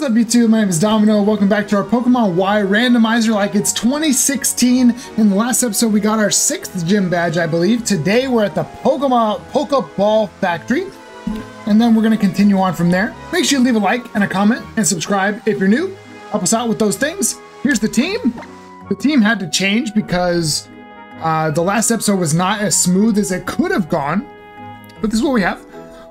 What's up YouTube? My name is Domino. Welcome back to our Pokemon Y randomizer like it's 2016. In the last episode we got our sixth gym badge I believe. Today we're at the Pokemon Pokeball Factory and then we're going to continue on from there. Make sure you leave a like and a comment and subscribe if you're new. Help us out with those things. Here's the team. The team had to change because uh, the last episode was not as smooth as it could have gone. But this is what we have.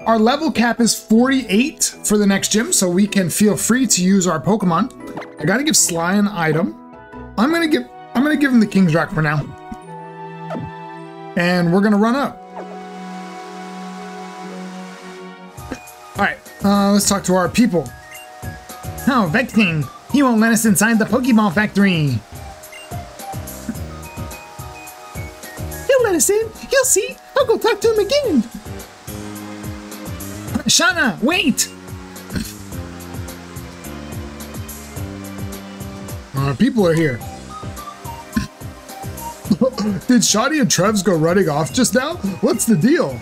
Our level cap is 48 for the next gym, so we can feel free to use our Pokemon. I gotta give Sly an item. I'm gonna give I'm gonna give him the King's Rock for now. And we're gonna run up. Alright, uh, let's talk to our people. Oh, Vexing! He won't let us inside the Pokeball factory! He'll let us in! You'll see! I'll go talk to him again! Shauna, wait! Our people are here. Did Shoddy and Trevs go running off just now? What's the deal?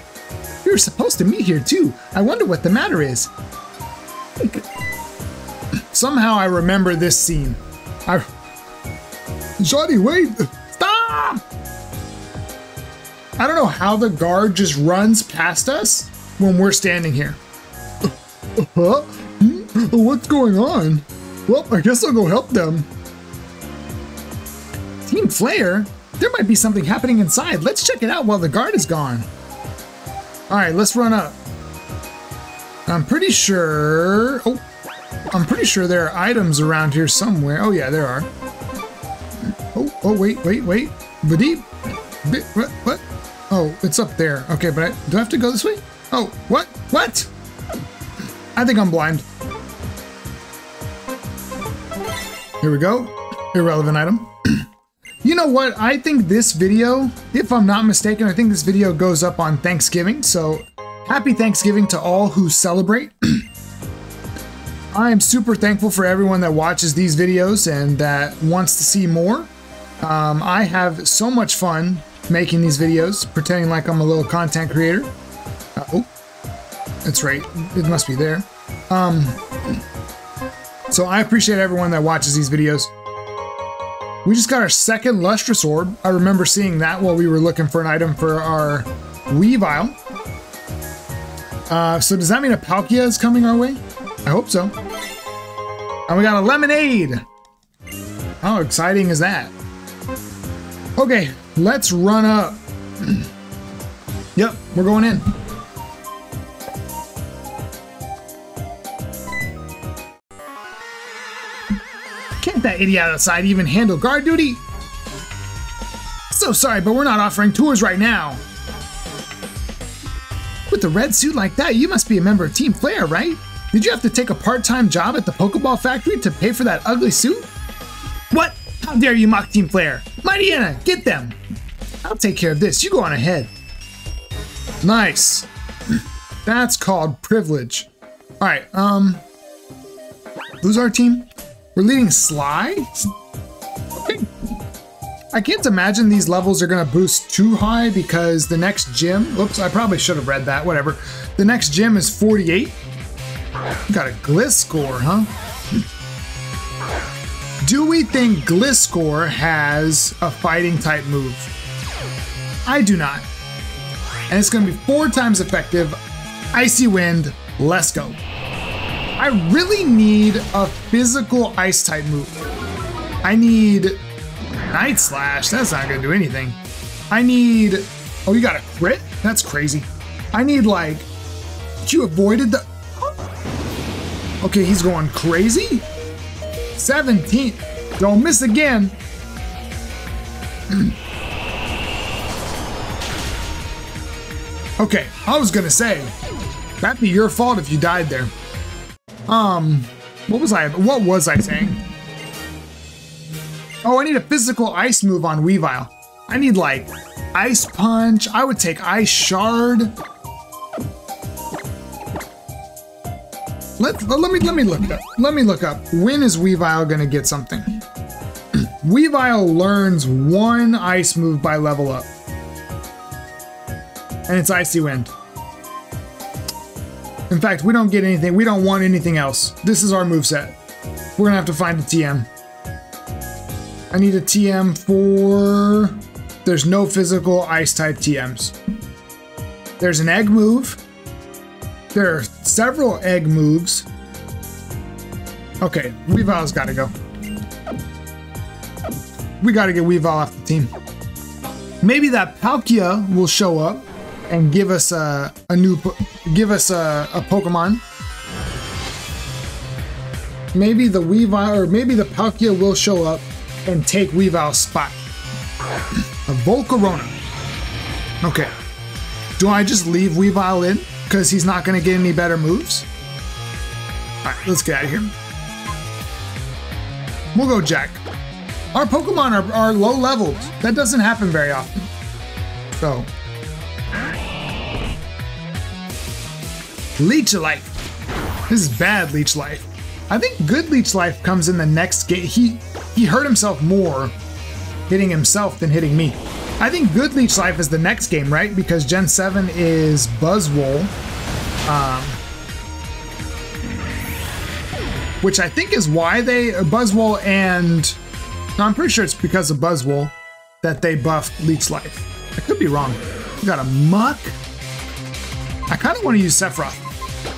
We were supposed to meet here too. I wonder what the matter is. Somehow I remember this scene. I... Shoddy, wait! Stop! I don't know how the guard just runs past us when we're standing here. Huh? Hmm? What's going on? Well, I guess I'll go help them. Team Flare? There might be something happening inside. Let's check it out while the guard is gone. Alright, let's run up. I'm pretty sure... Oh, I'm pretty sure there are items around here somewhere. Oh yeah, there are. Oh, oh, wait, wait, wait. Badeep. What? What? Oh, it's up there. Okay, but I, do I have to go this way? Oh, what? What? I think I'm blind. Here we go. Irrelevant item. you know what? I think this video, if I'm not mistaken, I think this video goes up on Thanksgiving. So happy Thanksgiving to all who celebrate. I am super thankful for everyone that watches these videos and that wants to see more. Um, I have so much fun making these videos, pretending like I'm a little content creator. That's right. It must be there. Um, so I appreciate everyone that watches these videos. We just got our second Lustrous Orb. I remember seeing that while we were looking for an item for our Weavile. Uh, so does that mean a Palkia is coming our way? I hope so. And we got a Lemonade! How exciting is that? Okay, let's run up. yep, we're going in. Idiot outside even handle guard duty? So sorry, but we're not offering tours right now. With a red suit like that, you must be a member of Team Flare, right? Did you have to take a part-time job at the Pokeball factory to pay for that ugly suit? What? How dare you mock Team Flare? Mightyena, get them! I'll take care of this, you go on ahead. Nice. That's called privilege. Alright, um... Who's our team? We're leading Sly? I can't imagine these levels are going to boost too high because the next gym... Oops, I probably should have read that. Whatever. The next gym is 48. Got a Gliscor, huh? Do we think Gliscor has a fighting type move? I do not. And it's going to be four times effective. Icy Wind, let's go. I really need a physical ice type move. I need Night Slash. That's not gonna do anything. I need. Oh, you got a crit? That's crazy. I need like. You avoided the. Okay, he's going crazy. 17. Don't miss again. okay, I was gonna say, that'd be your fault if you died there. Um, what was I, what was I saying? Oh, I need a physical ice move on Weavile. I need like Ice Punch. I would take Ice Shard. Let, let me let me look up. Let me look up. When is Weavile gonna get something? Weavile learns one ice move by level up. And it's Icy Wind. In fact, we don't get anything. We don't want anything else. This is our move set. We're gonna have to find a TM. I need a TM for... There's no physical ice type TMs. There's an egg move. There are several egg moves. Okay, Weavile's gotta go. We gotta get Weavile off the team. Maybe that Palkia will show up and give us a, a new, give us a, a Pokemon. Maybe the Weavile, or maybe the Palkia will show up and take Weavile's spot. A Volcarona. Okay. Do I just leave Weavile in? Because he's not going to get any better moves? Alright, let's get out of here. We'll go Jack. Our Pokemon are, are low leveled. That doesn't happen very often. So. Leech Life. This is bad Leech Life. I think good Leech Life comes in the next game. He he hurt himself more hitting himself than hitting me. I think good Leech Life is the next game, right? Because Gen 7 is Buzzwole. Um, which I think is why they Buzzwole and no, I'm pretty sure it's because of Buzzwole that they buffed Leech Life. I could be wrong. We got a Muk. I kind of want to use Sephiroth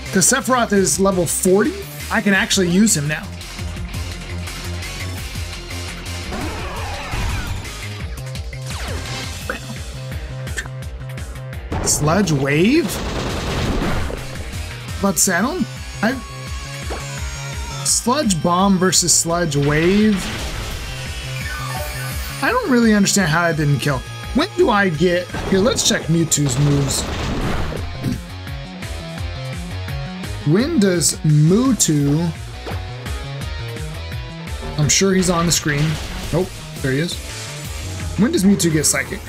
because Sephiroth is level 40. I can actually use him now. Sludge Wave? But say, I Sludge Bomb versus Sludge Wave? I don't really understand how I didn't kill. When do I get... Here, let's check Mewtwo's moves. When does Mewtwo... I'm sure he's on the screen. Nope, there he is. When does Mewtwo get Psychic?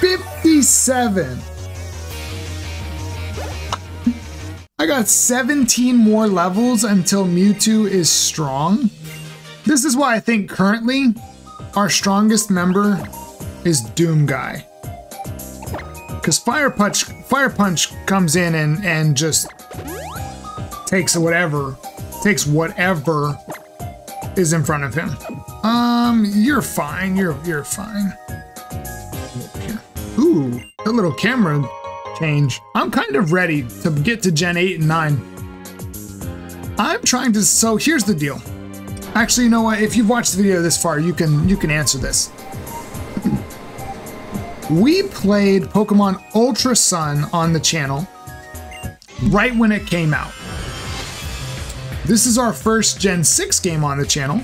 57! I got 17 more levels until Mewtwo is strong. This is why I think currently our strongest member is Doom Guy. Because Fire Punch Fire Punch comes in and, and just takes whatever, takes whatever is in front of him. Um, you're fine. You're you're fine. Ooh, a little camera change. I'm kind of ready to get to Gen 8 and 9. I'm trying to, so here's the deal. Actually, you know what? If you've watched the video this far, you can you can answer this. We played Pokemon Ultra Sun on the channel right when it came out. This is our first Gen 6 game on the channel.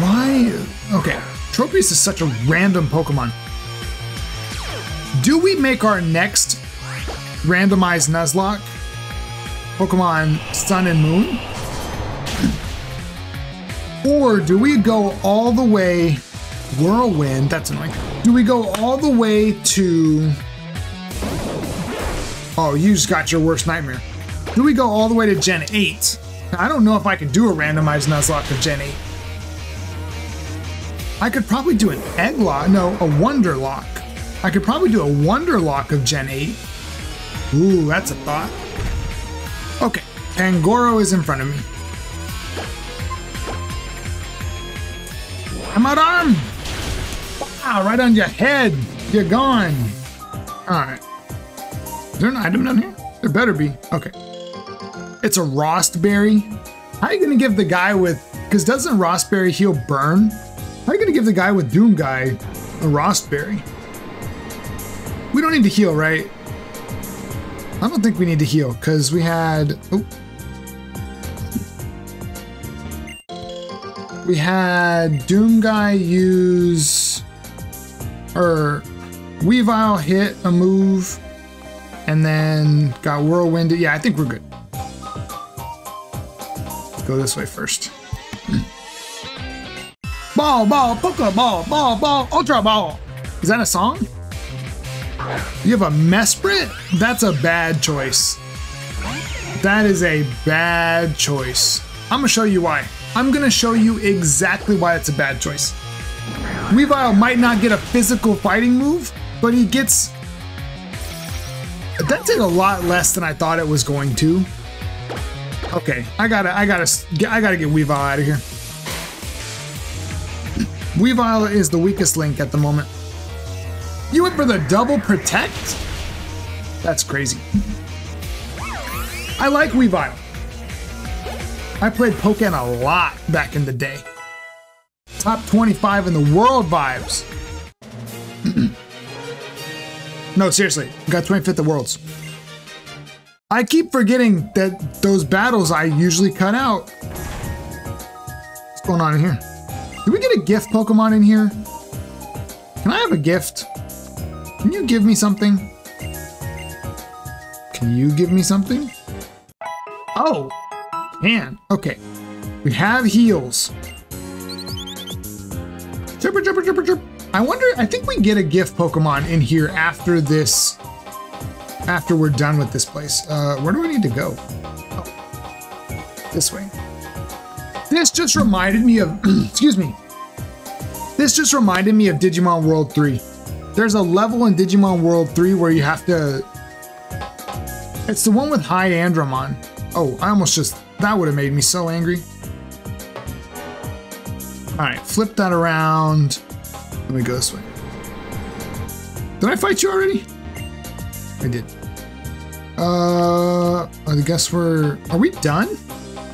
Why? Okay, Tropius is such a random Pokemon. Do we make our next randomized Nuzlocke Pokemon Sun and Moon? Or do we go all the way Whirlwind? That's annoying. Do we go all the way to... Oh, you just got your worst nightmare. Do we go all the way to Gen 8? I don't know if I can do a randomized Nuzlocke of Gen 8. I could probably do an Egg Lock, no, a Wonder Lock. I could probably do a Wonder Lock of Gen 8. Ooh, that's a thought. Okay, Pangoro is in front of me. I'm out arm! Right on your head. You're gone. Alright. Is there an item down here? There better be. Okay. It's a Rawst Berry. How are you gonna give the guy with... Because doesn't Rawst Berry heal burn? How are you gonna give the guy with Doom Guy a Rawst Berry? We don't need to heal, right? I don't think we need to heal, because we had... Oh. We had Doom Guy use... Or Weavile hit a move, and then got Whirlwinded. Yeah, I think we're good. Let's go this way first. Hmm. Ball, ball, poker ball, ball, ball, ultra ball. Is that a song? You have a Mesprit? That's a bad choice. That is a bad choice. I'm gonna show you why. I'm gonna show you exactly why it's a bad choice. Weavile might not get a physical fighting move, but he gets That did a lot less than I thought it was going to. Okay, I gotta, I gotta, I gotta get Weavile out of here. Weavile is the weakest link at the moment. You went for the double protect? That's crazy. I like Weavile. I played Pokken a lot back in the day. Top 25 in the world vibes. no, seriously, got 25th the worlds. I keep forgetting that those battles I usually cut out. What's going on in here? Did we get a gift Pokemon in here? Can I have a gift? Can you give me something? Can you give me something? Oh, can. Okay. We have heals. Chipper, chipper, chipper, chipper. I wonder, I think we get a gift Pokemon in here after this, after we're done with this place. Uh, where do I need to go? Oh, this way. This just reminded me of, excuse me. This just reminded me of Digimon World 3. There's a level in Digimon World 3 where you have to, it's the one with HiAndromon. Oh, I almost just, that would have made me so angry. All right, flip that around. Let me go this way. Did I fight you already? I did. Uh, I guess we're, are we done?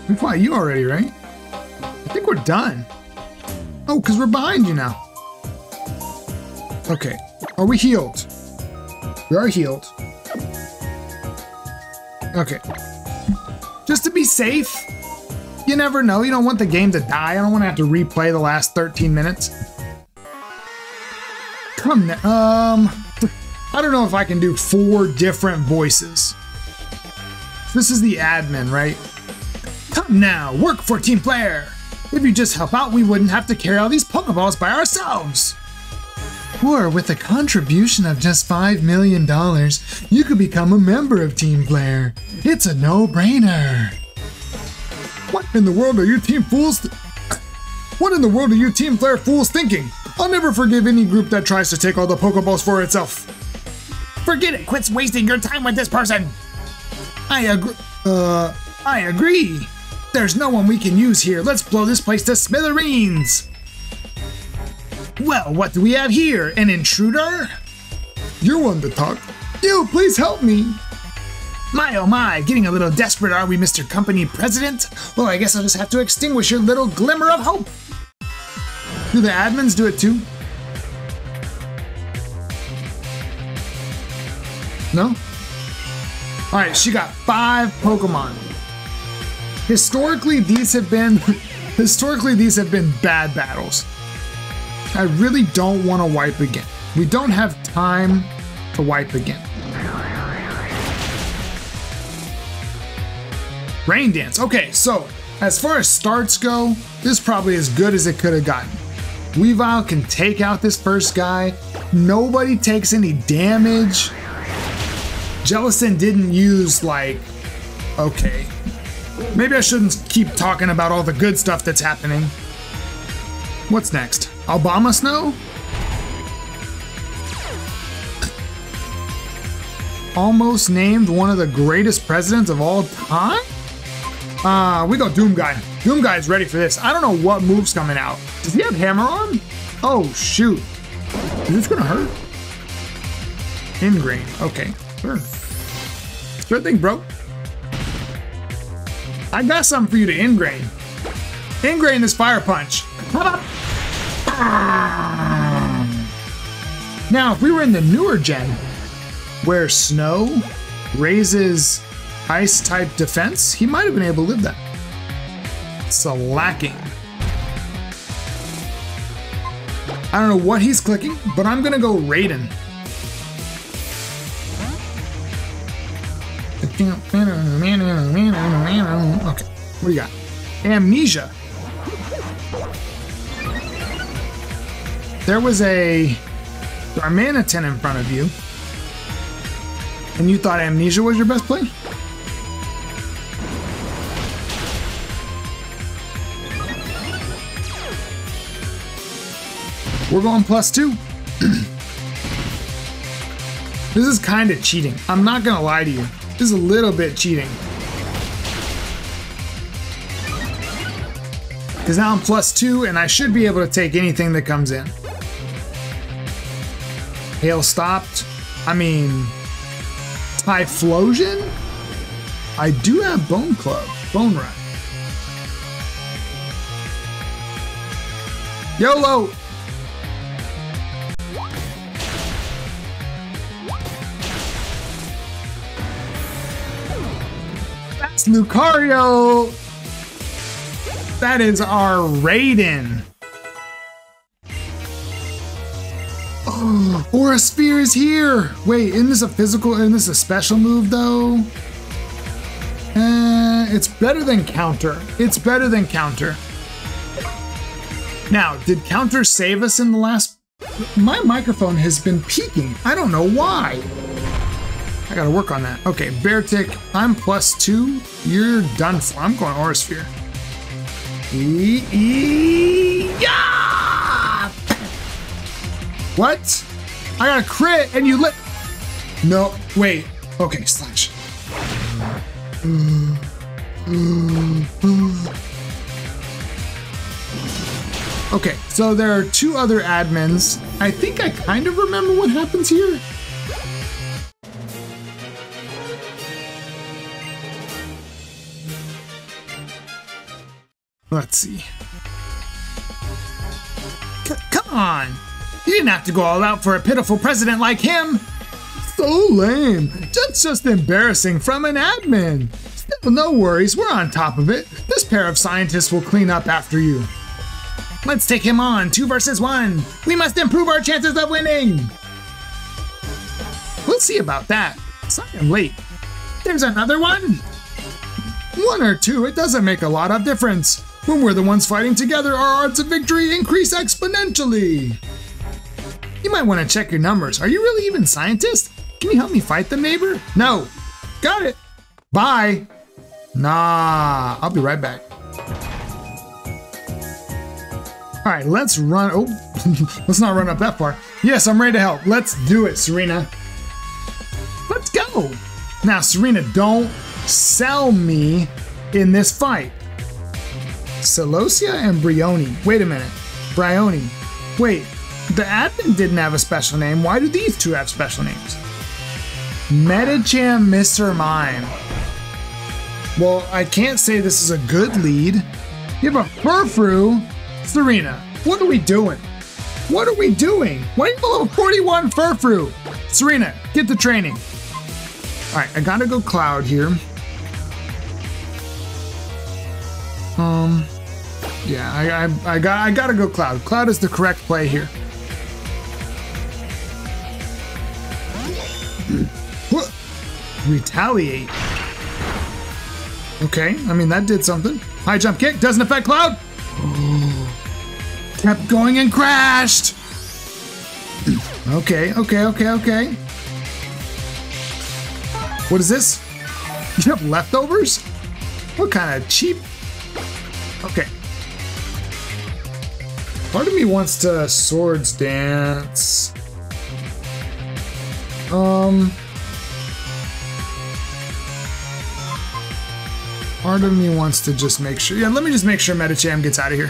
We fought you already, right? I think we're done. Oh, because we're behind you now. Okay, are we healed? We are healed. Okay. Just to be safe, you never know. You don't want the game to die. I don't want to have to replay the last 13 minutes. Come now. Um, I don't know if I can do four different voices. This is the admin, right? Come now, work for Team Player. If you just help out, we wouldn't have to carry all these Pokeballs by ourselves. Or with a contribution of just $5 million, you could become a member of Team Player. It's a no-brainer. What in the world are you Team Fools? what in the world are you Team Player fools thinking? I'll never forgive any group that tries to take all the Pokeballs for itself. Forget it. Quit wasting your time with this person. I agree. Uh, I agree. There's no one we can use here. Let's blow this place to smithereens. Well, what do we have here? An intruder? You're one to talk. You, please help me. My oh my, getting a little desperate, are we, Mr. Company President? Well, I guess I'll just have to extinguish your little glimmer of hope. Do the admins do it too? No? Alright, she got five Pokemon. Historically, these have been historically these have been bad battles. I really don't want to wipe again. We don't have time to wipe again. Rain Dance. Okay, so as far as starts go, this is probably as good as it could have gotten. Weavile can take out this first guy. Nobody takes any damage. Jellicent didn't use like, okay. Maybe I shouldn't keep talking about all the good stuff that's happening. What's next? Abomasnow? Almost named one of the greatest presidents of all time? Uh, we go Doom Guy. Doom Guy is ready for this. I don't know what move's coming out. Does he have Hammer on? Oh, shoot. Is this gonna hurt? Ingrain. Okay, sure. Sure thing, bro. I got something for you to ingrain. Ingrain this Fire Punch. Now, if we were in the newer gen, where Snow raises ice type defense, he might have been able to live that. Slaking. I don't know what he's clicking, but I'm gonna go Raiden. Okay, what do you got? Amnesia. There was a Darmanitan in front of you, and you thought Amnesia was your best play? We're going plus two. This is kind of cheating. I'm not gonna lie to you. This is a little bit cheating. Because now I'm plus two, and I should be able to take anything that comes in. Hail stopped. I mean, Typhlosion? I do have Bone Club, Bone Run. YOLO! That's Lucario! That is our Raiden. Oh, Aura Sphere is here! Wait, isn't this a physical, isn't this a special move though? Uh, it's better than counter. It's better than counter. Now, did counter save us in the last... My microphone has been peaking. I don't know why. I gotta work on that. Okay, Beartic, I'm plus two. You're done for. I'm going Aura Sphere. Yeah! What? I got a crit and you lit. No, wait. Okay, slash. Okay, so there are two other admins. I think I kind of remember what happens here. Let's see. C come on! You didn't have to go all out for a pitiful president like him! So lame! That's just embarrassing from an admin! Still, no worries, we're on top of it. This pair of scientists will clean up after you. Let's take him on, two versus one! We must improve our chances of winning! We'll see about that. Sorry I'm late. There's another one? One or two, it doesn't make a lot of difference. When we're the ones fighting together, our odds of victory increase exponentially. You might want to check your numbers. Are you really even scientist? Can you help me fight them, neighbor? No. Got it. Bye. Nah, I'll be right back. All right, let's run. Oh, let's not run up that far. Yes, I'm ready to help. Let's do it, Serena. Let's go. Now, Serena, don't sell me in this fight. Celosia and Bryony. Wait a minute. Bryony. Wait, the admin didn't have a special name. Why do these two have special names? Medicham Mr. Mime. Well, I can't say this is a good lead. You have a Furfrou. Serena, what are we doing? What are we doing? Why are you below 41 Furfrou? Serena, get the training. All right, I gotta go Cloud here. Um, yeah, I, I, I got I gotta go Cloud. Cloud is the correct play here. What? Retaliate. Okay, I mean that did something. High jump kick doesn't affect Cloud. Oh. Kept going and crashed. Okay, okay, okay, okay. What is this? You have leftovers? What kind of cheap? Okay. Part of me wants to swords dance. Um. Part of me wants to just make sure. Yeah, let me just make sure Medicham gets out of here.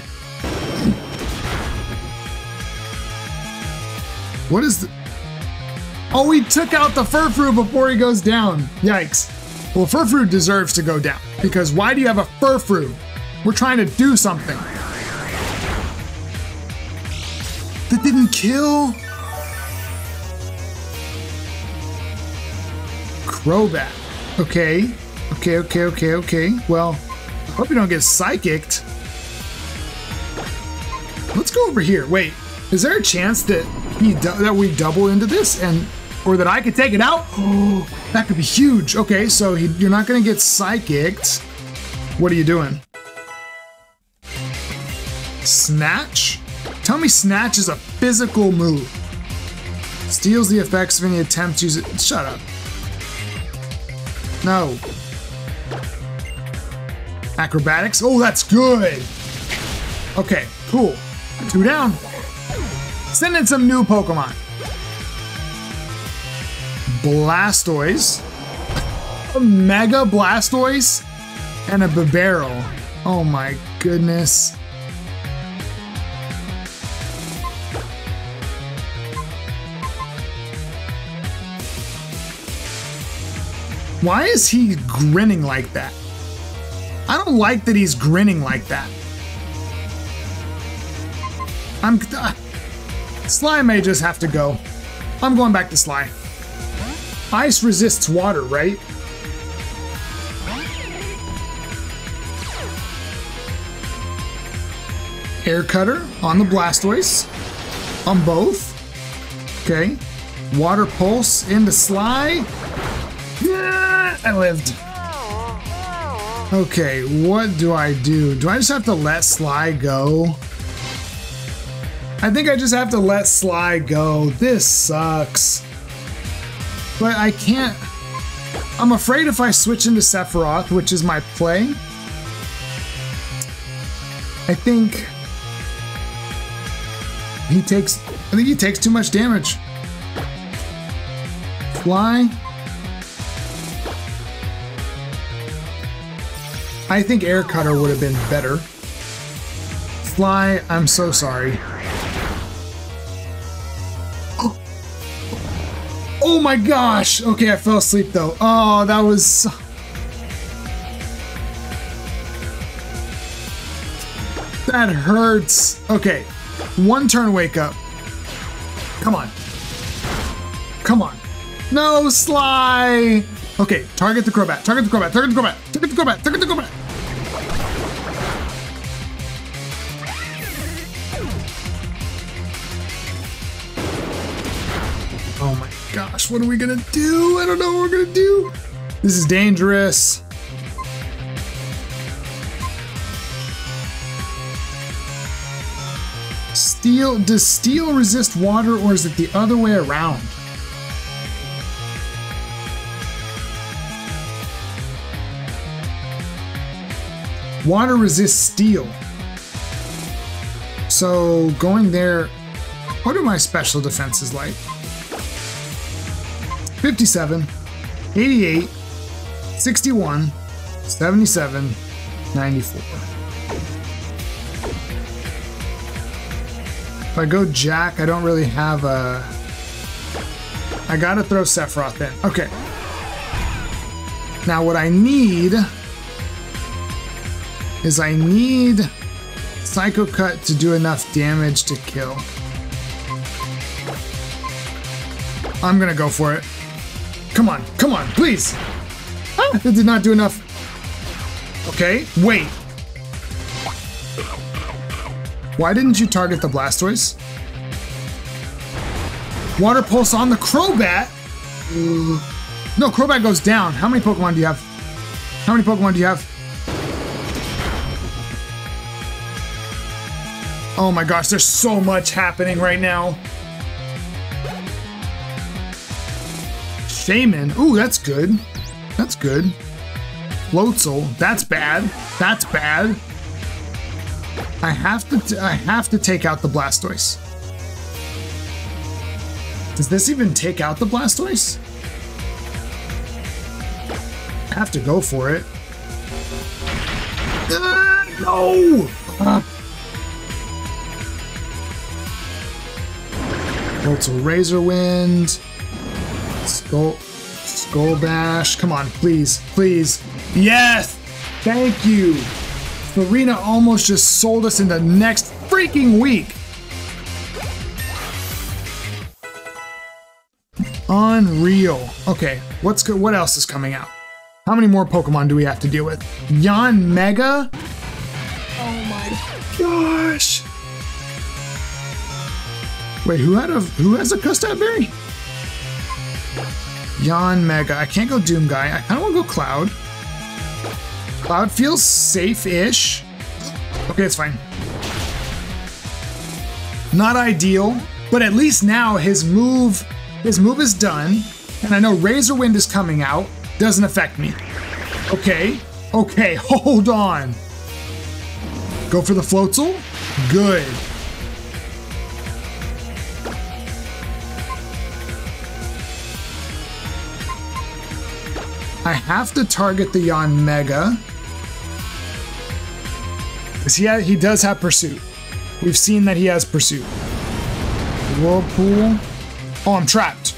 What is the... Oh, he took out the Furfrou before he goes down. Yikes. Well, Furfrou deserves to go down. Because why do you have a Furfrou? We're trying to do something. Didn't kill? Crobat. Okay. Okay, okay, okay, okay. Well, hope you don't get psychicked. Let's go over here. Wait, is there a chance that he that we double into this and or that I could take it out? Oh, that could be huge. Okay, so he, you're not gonna get psychicked. What are you doing? Snatch? Tell me Snatch is a physical move. Steals the effects of any attempt to use it. Shut up. No. Acrobatics? Oh, that's good. Okay, cool. Two down. Send in some new Pokemon. Blastoise, a Mega Blastoise, and a Bibarel. Oh my goodness. Why is he grinning like that? I don't like that he's grinning like that. I'm... Uh, Sly may just have to go. I'm going back to Sly. Ice resists water, right? Air Cutter on the Blastoise. On both. Okay. Water Pulse into Sly. I lived. Okay, what do I do? Do I just have to let Sly go? I think I just have to let Sly go. This sucks. But I can't... I'm afraid if I switch into Sephiroth, which is my play, I think he takes I think he takes too much damage. Fly. I think Air Cutter would have been better. Fly, I'm so sorry. Oh, oh my gosh! Okay, I fell asleep though. Oh, that was... That hurts. Okay, one turn wake up. Come on. Come on. No, Sly! Okay, target the Crobat, target the Crobat, target the Crobat, target the Crobat, target the Crobat! Gosh, what are we gonna do? I don't know what we're gonna do. This is dangerous. Steel, does steel resist water or is it the other way around? Water resists steel. So going there, what are my special defenses like? 57, 88, 61, 77, 94. If I go Jack, I don't really have a... I gotta throw Sephiroth in. Okay. Now what I need is I need Psycho Cut to do enough damage to kill. I'm gonna go for it. Come on, come on, please. Ah, it did not do enough. Okay, wait. Why didn't you target the Blastoise? Water Pulse on the Crobat? No, Crobat goes down. How many Pokemon do you have? How many Pokemon do you have? Oh my gosh, there's so much happening right now. Shaman. Ooh, that's good. That's good. Floatzel. That's bad. That's bad. I have to. I have to take out the Blastoise. Does this even take out the Blastoise? I have to go for it. Uh, no! Uh. Razor Wind. Skull, Skull Bash. Come on, please, please. Yes! Thank you! Serena almost just sold us in the next freaking week. Unreal. Okay, what's good? What else is coming out? How many more Pokemon do we have to deal with? Yanmega? Oh my gosh! Wait, who had a who has a Custap Berry? Yanmega. I can't go Doom Guy. I kind of want to go Cloud. Cloud feels safe-ish. Okay, it's fine. Not ideal, but at least now his move, his move is done, and I know Razor Wind is coming out. Doesn't affect me. Okay, okay, hold on. Go for the Floatzel. Good. I have to target the Yanmega. Because he, he does have Pursuit. We've seen that he has Pursuit. Whirlpool. Oh, I'm trapped.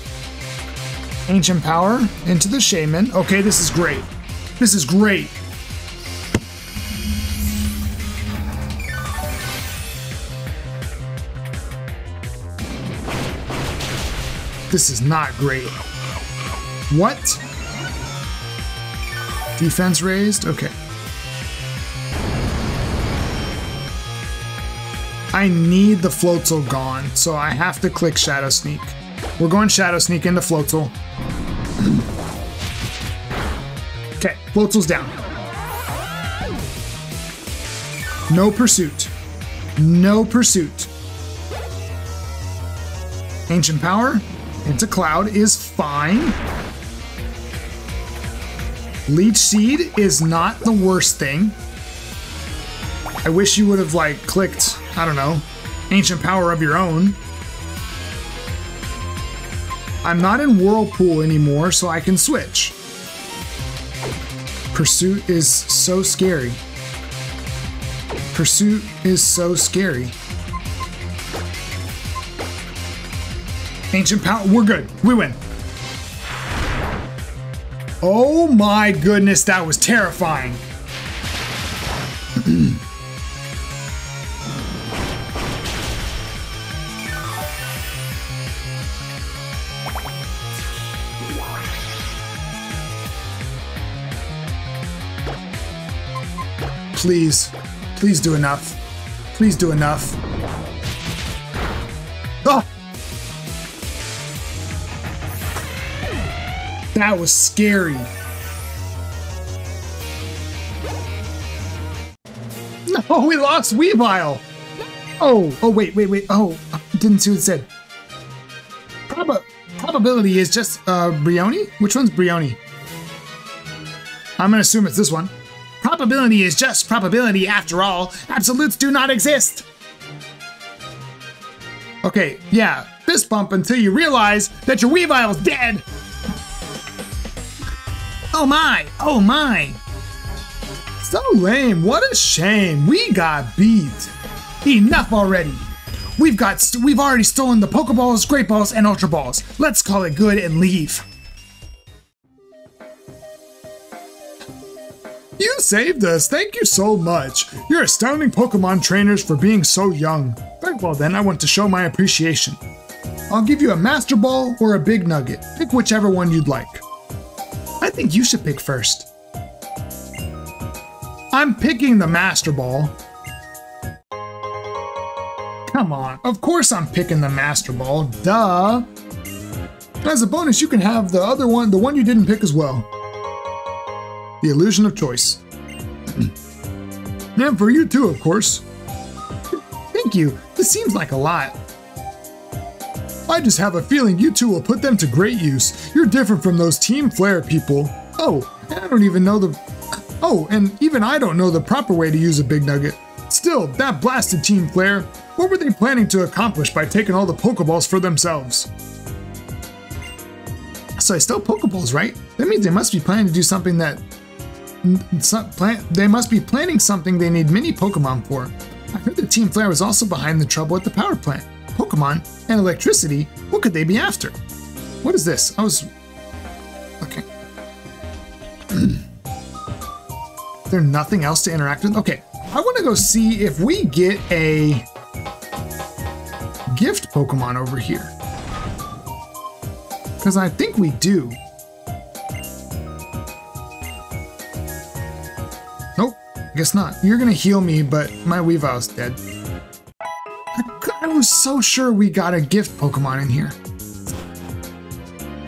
Ancient Power into the Shaman. Okay, this is great. This is great. This is not great. What? Defense raised? Okay. I need the Floatzel gone, so I have to click Shadow Sneak. We're going Shadow Sneak into Floatzel. okay, Floatzel's down. No pursuit. No pursuit. Ancient Power into Cloud is fine. Leech Seed is not the worst thing. I wish you would have, like, clicked, I don't know, Ancient Power of your own. I'm not in Whirlpool anymore, so I can switch. Pursuit is so scary. Pursuit is so scary. Ancient Power, we're good. We win. Oh my goodness, that was terrifying. Please, please do enough. Please do enough. That was scary. No, we lost Weavile. Oh, oh, wait, wait, wait. Oh, didn't see what it said. Prob probability is just, uh, Bryony? Which one's Bryony? I'm gonna assume it's this one. Probability is just probability after all. Absolutes do not exist. Okay, yeah, fist bump until you realize that your Weavile's dead. Oh my, oh my. So lame, what a shame. We got beat. Enough already. We've got, we've already stolen the Pokeballs, Great Balls, and Ultra Balls. Let's call it good and leave. You saved us. Thank you so much. You're astounding Pokemon trainers for being so young. Very well then, I want to show my appreciation. I'll give you a Master Ball or a Big Nugget. Pick whichever one you'd like. I think you should pick first. I'm picking the Master Ball. Come on, of course I'm picking the Master Ball, duh. As a bonus, you can have the other one, the one you didn't pick as well. The illusion of choice. and for you too, of course. Thank you, this seems like a lot. I just have a feeling you two will put them to great use. You're different from those Team Flare people. Oh, I don't even know the... Oh, and even I don't know the proper way to use a Big Nugget. Still, that blasted Team Flare, what were they planning to accomplish by taking all the Pokeballs for themselves? So I stole Pokeballs, right? That means they must be planning to do something that... Some, plan, they must be planning something they need many Pokemon for. I heard that Team Flare was also behind the trouble at the power plant. Pokemon and electricity, what could they be after? What is this? I was... Okay. there nothing else to interact with? Okay, I want to go see if we get a gift Pokemon over here. Because I think we do. Nope, guess not. You're going to heal me, but my Weavile's dead. I was so sure we got a gift Pokemon in here.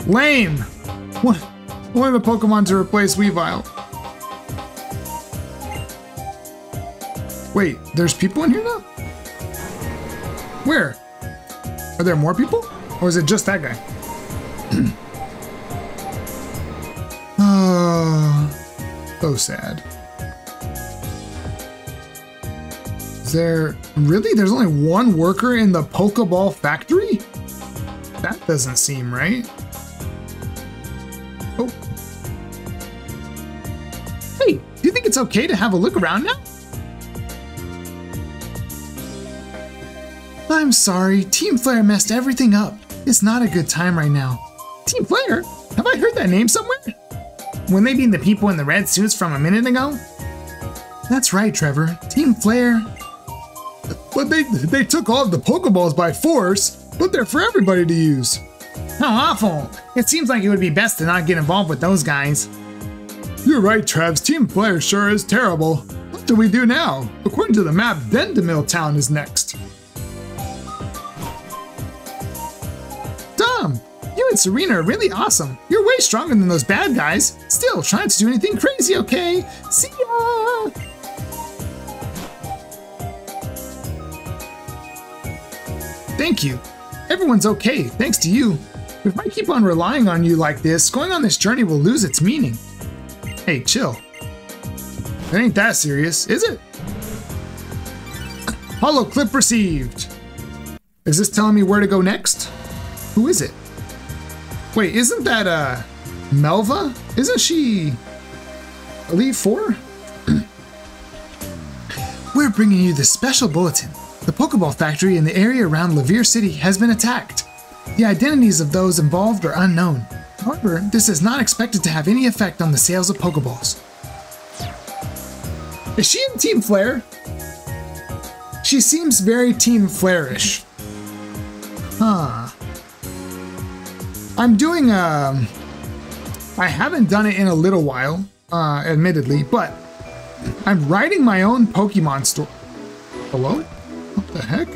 Lame! One, one of the Pokemon to replace Weavile. Wait, there's people in here now? Where? Are there more people? Or is it just that guy? oh, so sad. There really? There's only one worker in the Pokeball factory? That doesn't seem right. Oh. Hey, do you think it's okay to have a look around now? I'm sorry, Team Flare messed everything up. It's not a good time right now. Team Flare? Have I heard that name somewhere? When they being the people in the red suits from a minute ago? That's right, Trevor. Team Flare. But they they took all of the Pokeballs by force, but they're for everybody to use. How awful! It seems like it would be best to not get involved with those guys. You're right, Travs. Team Flare sure is terrible. What do we do now? According to the map, Dendemille Town is next. Dom, you and Serena are really awesome. You're way stronger than those bad guys. Still, try not to do anything crazy, okay? See ya! Thank you. Everyone's okay, thanks to you. If I keep on relying on you like this, going on this journey will lose its meaning. Hey, chill. It ain't that serious, is it? Holo Clip received. Is this telling me where to go next? Who is it? Wait, isn't that, uh, Malva? Isn't she Elite Four? We're bringing you this special bulletin. The Pokeball factory in the area around Laverre City has been attacked. The identities of those involved are unknown. However, this is not expected to have any effect on the sales of Pokeballs. Is she in Team Flare? She seems very Team Flare-ish. Huh. I'm doing, um... I haven't done it in a little while, uh, admittedly, but I'm writing my own Pokemon story. Hello? The heck?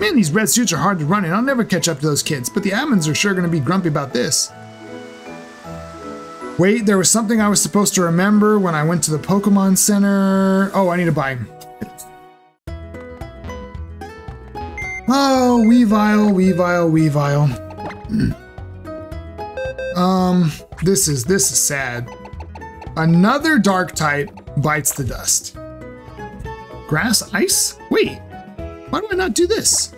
Man, these red suits are hard to run in. I'll never catch up to those kids, but the admins are sure going to be grumpy about this. Wait, there was something I was supposed to remember when I went to the Pokemon Center. Oh, I need to buy. Oh, Weavile, Weavile, Weavile. um, this is this is sad. Another dark type bites the dust. Grass, ice? Wait, why do I not do this?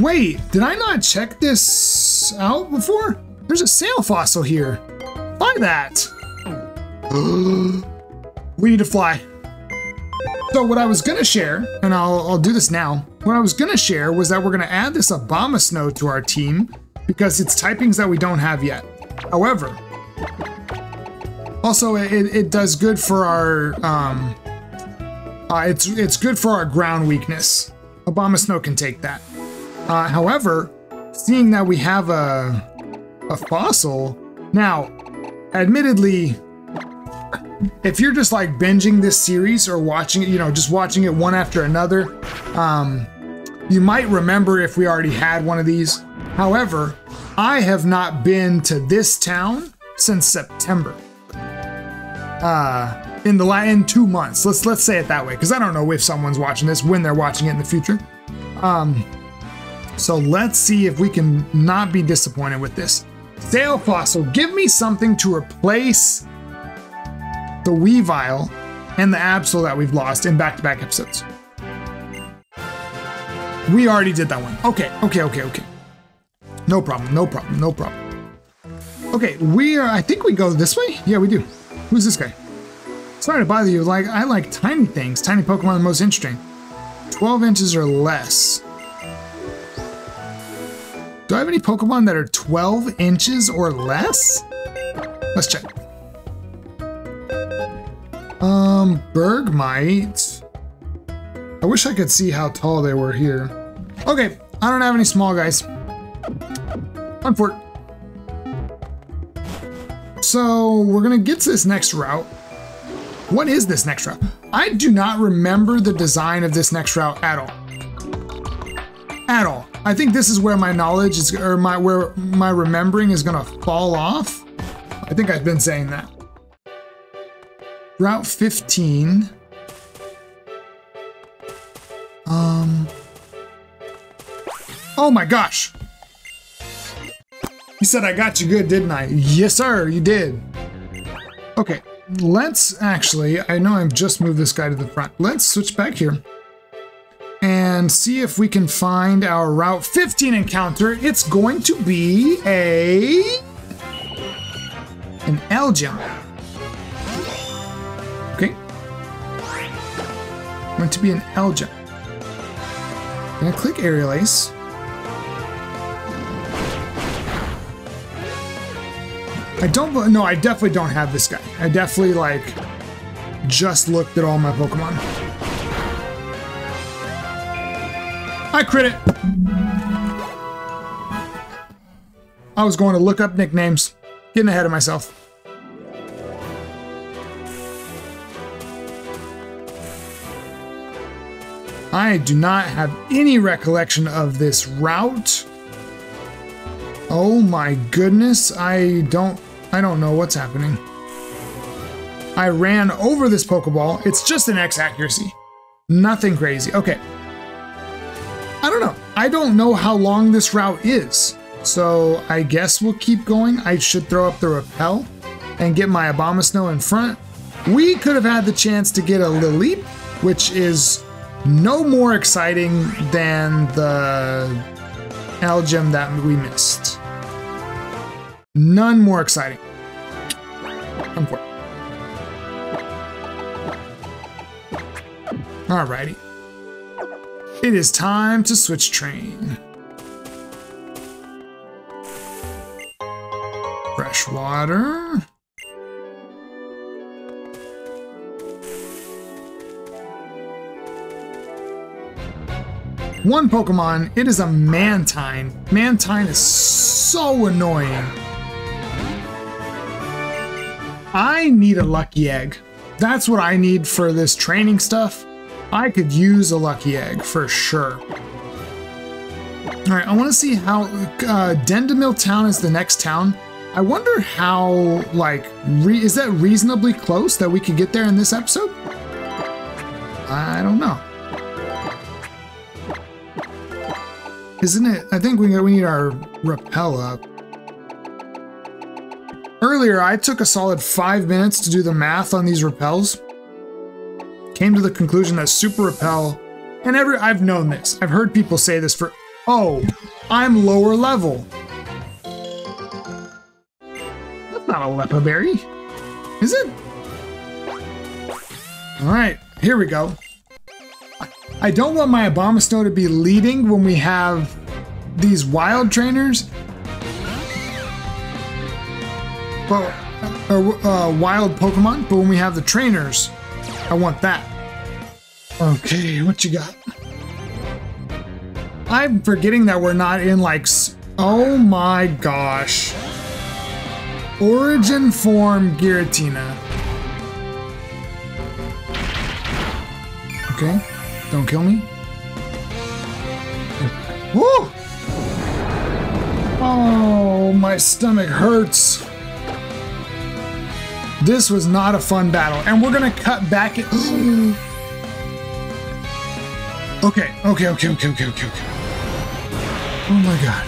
Wait, did I not check this out before? There's a sail fossil here. Buy that. we need to fly. So what I was gonna share, and I'll, I'll do this now, what I was gonna share was that we're gonna add this Abomasnow to our team because it's typings that we don't have yet. However, also it, it does good for our, um, uh, it's, it's good for our ground weakness. Abomasnow can take that. Uh, however, seeing that we have a, a fossil, now, admittedly, if you're just like binging this series or watching it, you know, just watching it one after another, um, you might remember if we already had one of these. However, I have not been to this town since September. Uh, in the in two months. Let's let's say it that way, because I don't know if someone's watching this when they're watching it in the future. Um, so let's see if we can not be disappointed with this. Sail Fossil, give me something to replace the Weavile and the Absol that we've lost in back-to-back -back episodes. We already did that one. Okay, okay, okay, okay. No problem, no problem, no problem. Okay, we are, I think we go this way? Yeah, we do. Who's this guy? Sorry to bother you, like, I like tiny things. Tiny Pokemon are the most interesting. 12 inches or less. Do I have any Pokemon that are 12 inches or less? Let's check. Um, Bergmite. I wish I could see how tall they were here. Okay, I don't have any small guys. Unfort. So, we're gonna get to this next route. What is this next route? I do not remember the design of this next route at all. At all. I think this is where my knowledge is, or my where my remembering is gonna fall off. I think I've been saying that. Route 15. Um. Oh my gosh. You said I got you good, didn't I? Yes, sir, you did. Okay, let's actually, I know I've just moved this guy to the front. Let's switch back here. And see if we can find our Route 15 encounter. It's going to be a... an L-Jump. Okay. Going to be an L-Jump. Gonna click Aerial Ace. I don't, no, I definitely don't have this guy. I definitely, like, just looked at all my Pokemon. I crit it. I was going to look up nicknames. Getting ahead of myself. I do not have any recollection of this route. Oh my goodness, I don't I don't know what's happening. I ran over this Pokeball. It's just an X accuracy. Nothing crazy. Okay. I don't know. I don't know how long this route is. So I guess we'll keep going. I should throw up the repel and get my Abomasnow in front. We could have had the chance to get a Lileep, which is no more exciting than the L-Gem that we missed. None more exciting. Come for it. Alrighty. It is time to switch train. Fresh water. One Pokemon, it is a Mantine. Mantine is so annoying. I need a lucky egg. That's what I need for this training stuff. I could use a lucky egg for sure. All right, I want to see how uh, Dendemille Town is the next town. I wonder how, like, is that reasonably close that we could get there in this episode? I don't know. Isn't it? I think we, we need our repel up. Earlier, I took a solid five minutes to do the math on these repels. Came to the conclusion that super repel, and every I've known this. I've heard people say this for, oh, I'm lower level. That's not a Leppa berry, is it? All right, here we go. I don't want my Abomasnow to be leading when we have these wild trainers but uh, uh, wild Pokemon, but when we have the trainers, I want that. Okay, what you got? I'm forgetting that we're not in like, oh my gosh. Origin form Giratina. Okay, don't kill me. Woo! Oh, my stomach hurts. This was not a fun battle, and we're gonna cut back okay, okay, okay, okay, okay, okay, okay. Oh my god.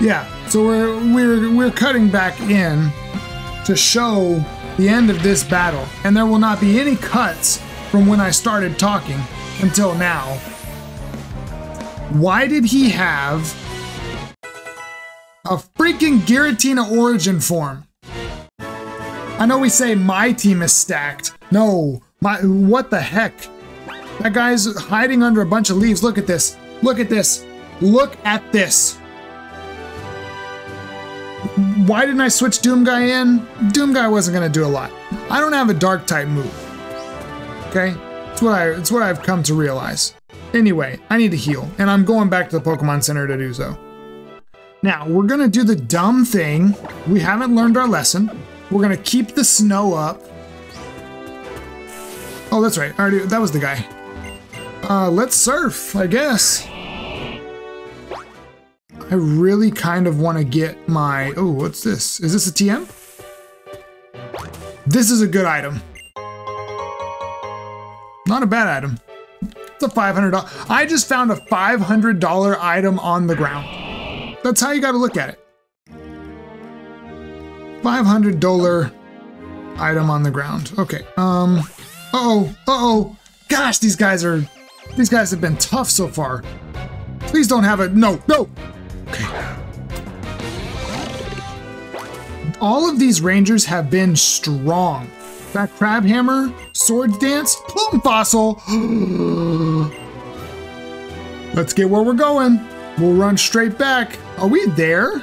Yeah, so we're we're we're cutting back in to show the end of this battle, and there will not be any cuts from when I started talking until now. Why did he have a freaking Giratina origin form? I know we say my team is stacked. No, my what the heck? That guy's hiding under a bunch of leaves. Look at this. Look at this. Look at this. Why didn't I switch Doom Guy in? Doom Guy wasn't gonna do a lot. I don't have a dark type move. Okay? It's what I it's what I've come to realize. Anyway, I need to heal, and I'm going back to the Pokemon Center to do so. Now, we're gonna do the dumb thing. We haven't learned our lesson. We're gonna keep the snow up. Oh, that's right. Already, that was the guy. Uh, let's surf, I guess. I really kind of want to get my... Oh, what's this? Is this a TM? This is a good item. Not a bad item. It's a $500. I just found a $500 item on the ground. That's how you got to look at it. $500 item on the ground. Okay. Um. Uh oh. Uh oh. Gosh, these guys are These guys have been tough so far. Please don't have a... No, no! Okay. All of these rangers have been strong. That Crabhammer, sword dance, plume fossil. Let's get where we're going. We'll run straight back. Are we there?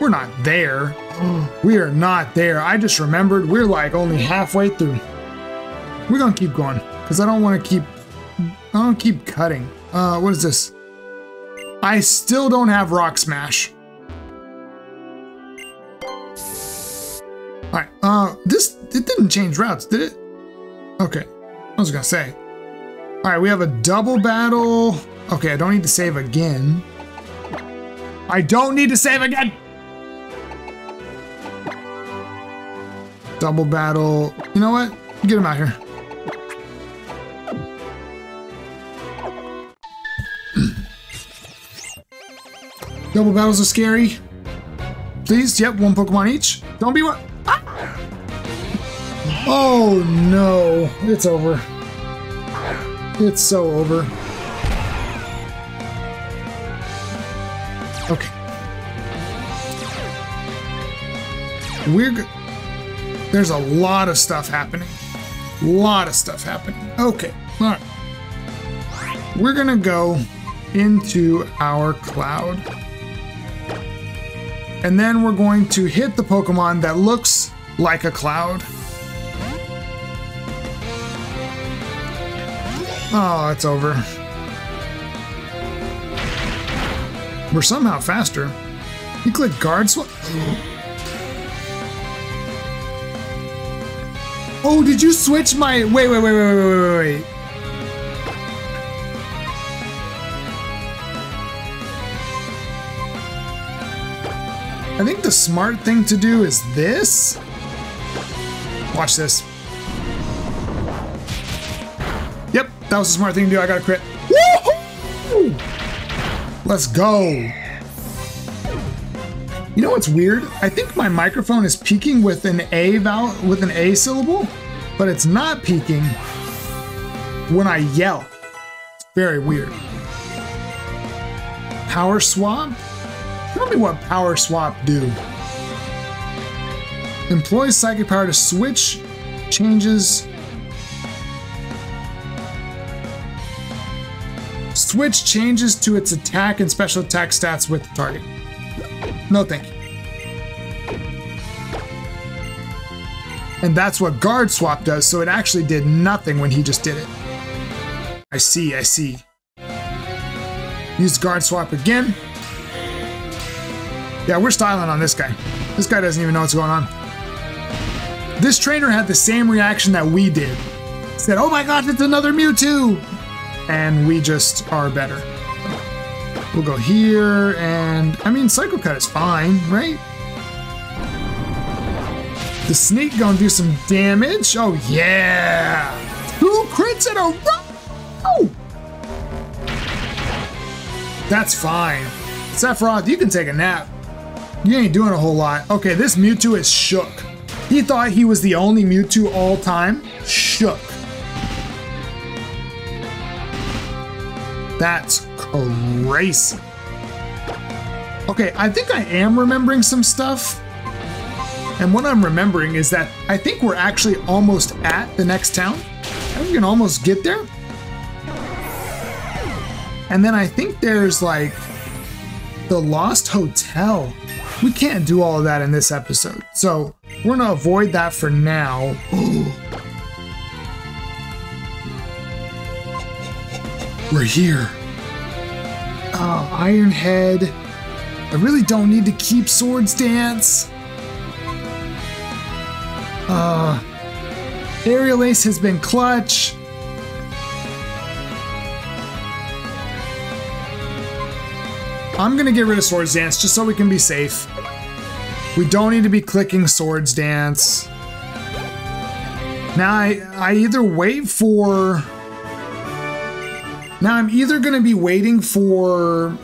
We're not there. We are not there. I just remembered we're like only halfway through. We're gonna keep going because I don't want to keep. I don't keep cutting. Uh, what is this? I still don't have rock smash. All right. Uh, this it didn't change routes, did it? Okay. I was gonna say. All right, we have a double battle. Okay, I don't need to save again. I don't need to save again. Double battle. You know what? Get him out here. Double battles are scary. Please, yep, one Pokemon each. Don't be what? Ah! Oh no, it's over. It's so over. Okay. We're there's a lot of stuff happening. A lot of stuff happening. Okay, all right. We're gonna go into our cloud. And then we're going to hit the Pokemon that looks like a cloud. Oh, it's over. We're somehow faster. You click guard swap. Oh, did you switch my... Wait, wait, wait, wait, wait, wait, wait. I think the smart thing to do is this. Watch this. Yep, that was a smart thing to do. I got a crit. Let's go. You know what's weird? I think my microphone is peaking with an A vowel with an A syllable, but it's not peaking when I yell. It's very weird. Power swap? Tell me what power swap do. Employs psychic power to switch changes Switch changes to its attack and special attack stats with the target. No thank you. And that's what guard swap does, so it actually did nothing when he just did it. I see, I see. Use guard swap again. Yeah, we're styling on this guy. This guy doesn't even know what's going on. This trainer had the same reaction that we did. Said, oh my god, it's another Mewtwo! And we just are better. We'll go here, and I mean, Psycho Cut is fine, right? The Sneak gonna do some damage. Oh, yeah! Two crits in a row! Oh! That's fine. Sephiroth, you can take a nap. You ain't doing a whole lot. Okay, this Mewtwo is shook. He thought he was the only Mewtwo all time. Shook. That's crazy. Okay, I think I am remembering some stuff. And what I'm remembering is that I think we're actually almost at the next town. We can almost get there. And then I think there's like the Lost Hotel. We can't do all of that in this episode. So we're gonna avoid that for now. We're here. Oh, Ironhead. I really don't need to keep Swords Dance. Uh, Aerial Ace has been clutch. I'm gonna get rid of Swords Dance just so we can be safe. We don't need to be clicking Swords Dance. Now I, I either wait for now I'm either going to be waiting for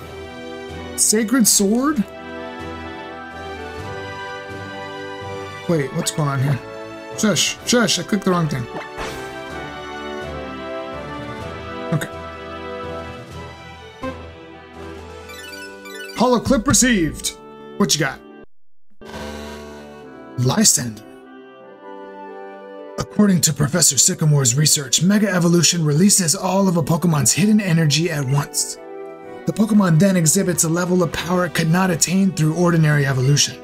Sacred Sword. Wait, what's going on here? Shush, shush, I clicked the wrong thing. Okay. Holo Clip received. What you got? Lysandre. According to Professor Sycamore's research, Mega Evolution releases all of a Pokemon's hidden energy at once. The Pokemon then exhibits a level of power it could not attain through ordinary evolution.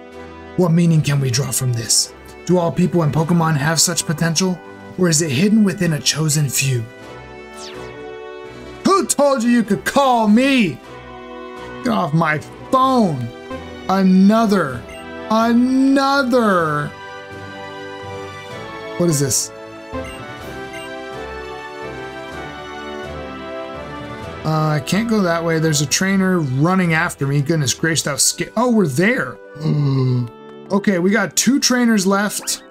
What meaning can we draw from this? Do all people and Pokemon have such potential, or is it hidden within a chosen few? Who told you you could call me? Get off my phone! Another! Another! What is this? Uh, I can't go that way. There's a trainer running after me. Goodness gracious, that was. Oh, we're there. okay, we got two trainers left.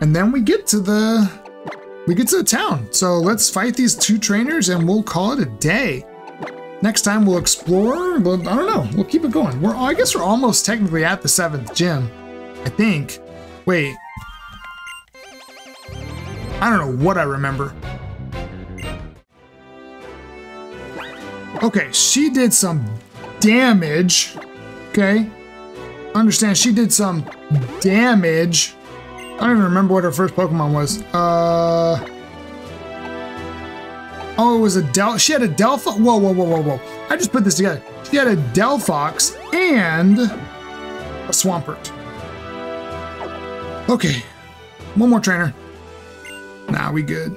And then we get to the... We get to the town. So let's fight these two trainers and we'll call it a day. Next time we'll explore, but I don't know. We'll keep it going. We're, I guess we're almost technically at the seventh gym. I think. Wait. I don't know what I remember. Okay, she did some damage. Okay. Understand, she did some damage. I don't even remember what her first Pokemon was. Uh. Oh, it was a Del. She had a Delphox. Whoa, whoa, whoa, whoa, whoa. I just put this together. She had a Delphox and a Swampert. Okay. One more trainer. Nah, we good.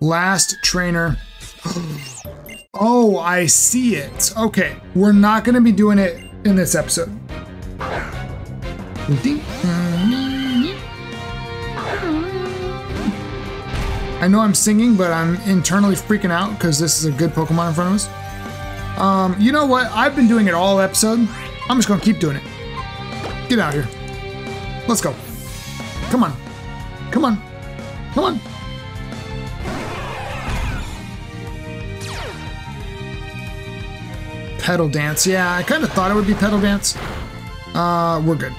Last trainer. Oh, I see it. Okay, we're not going to be doing it in this episode. I know I'm singing, but I'm internally freaking out because this is a good Pokemon in front of us. Um, you know what? I've been doing it all episode. I'm just going to keep doing it. Get out here. Let's go. Come on. Come on. Come on. Petal Dance. Yeah, I kind of thought it would be petal Dance. Uh, we're good.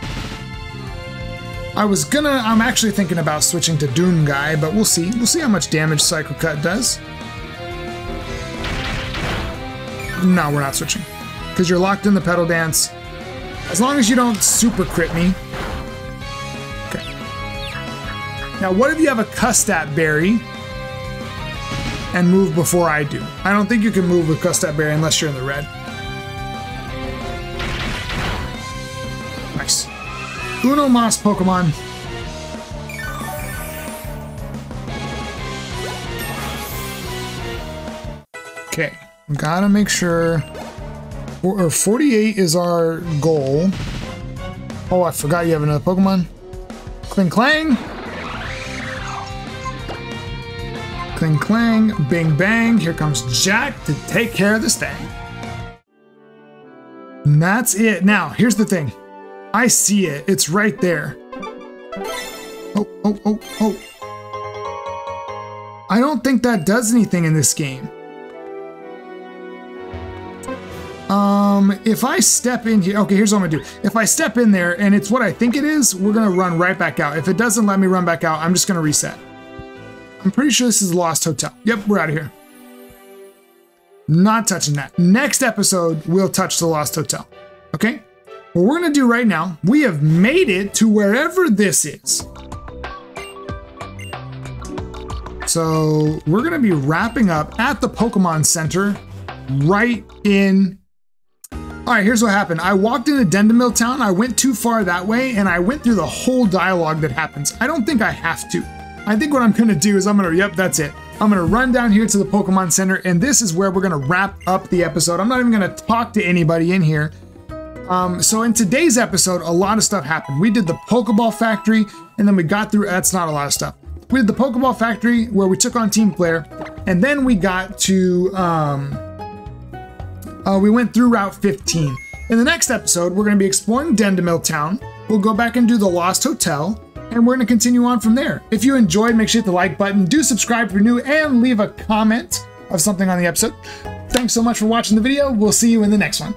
I was gonna, I'm actually thinking about switching to Doom Guy, but we'll see. We'll see how much damage Psycho Cut does. No, we're not switching. Because you're locked in the petal Dance. As long as you don't super crit me. Now, what if you have a Custap Berry and move before I do? I don't think you can move with Custap Berry unless you're in the red. Nice. Uno Moss Pokemon. Okay, gotta make sure. Or 48 is our goal. Oh, I forgot you have another Pokemon. Klinklang. Klinklang, Bing Bang. Here comes Jack to take care of this thing. And that's it. Now, here's the thing. I see it. It's right there. Oh, oh, oh, oh. I don't think that does anything in this game. Um, if I step in here, okay, here's what I'm gonna do. If I step in there and it's what I think it is, we're gonna run right back out. If it doesn't let me run back out, I'm just gonna reset. I'm pretty sure this is the Lost Hotel. Yep, we're out of here. Not touching that. Next episode, we'll touch the Lost Hotel. Okay? What we're gonna do right now, we have made it to wherever this is. So we're gonna be wrapping up at the Pokemon Center right in. All right, here's what happened. I walked into Dendemille Town, I went too far that way, and I went through the whole dialogue that happens. I don't think I have to. I think what I'm gonna do is I'm gonna, yep, that's it. I'm gonna run down here to the Pokemon Center, and this is where we're gonna wrap up the episode. I'm not even gonna talk to anybody in here. Um, so in today's episode, a lot of stuff happened. We did the Pokeball Factory, and then we got through, that's not a lot of stuff. We did the Pokeball Factory where we took on Team Flare, and then we got to, um, uh, we went through Route 15. In the next episode, we're to be exploring Dendemille Town. We'll go back and do the Lost Hotel, and we're going to continue on from there. If you enjoyed, make sure you hit the like button, do subscribe if you're new, and leave a comment of something on the episode. Thanks so much for watching the video. We'll see you in the next one.